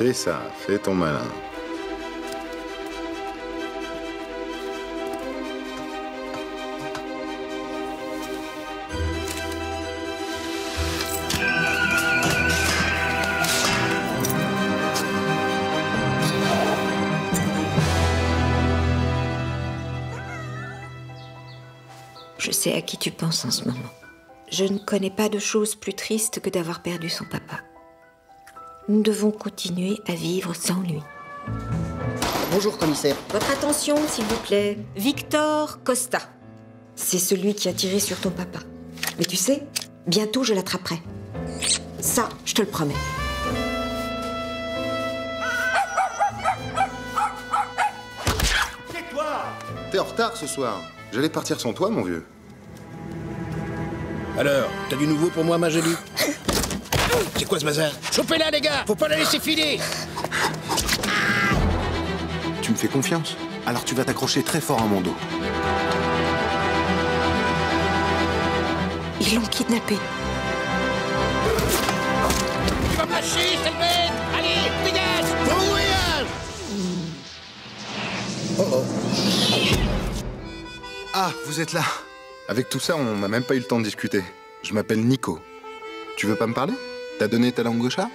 C'est ça, fais ton malin. Je sais à qui tu penses en ce moment. Je ne connais pas de chose plus triste que d'avoir perdu son papa. Nous devons continuer à vivre sans lui. Bonjour, commissaire. Votre attention, s'il vous plaît. Victor Costa. C'est celui qui a tiré sur ton papa. Mais tu sais, bientôt je l'attraperai. Ça, je te le promets. T'es en retard ce soir. J'allais partir sans toi, mon vieux. Alors, t'as du nouveau pour moi, Magélie C'est quoi ce bazar Chopez-la, les gars Faut pas la laisser filer Tu me fais confiance Alors tu vas t'accrocher très fort à mon dos. Ils l'ont kidnappé. Tu vas me lâcher, sale bête Allez, dégage Bon voyage Ah, vous êtes là Avec tout ça, on n'a même pas eu le temps de discuter. Je m'appelle Nico. Tu veux pas me parler? T'as donné ta langue au chat?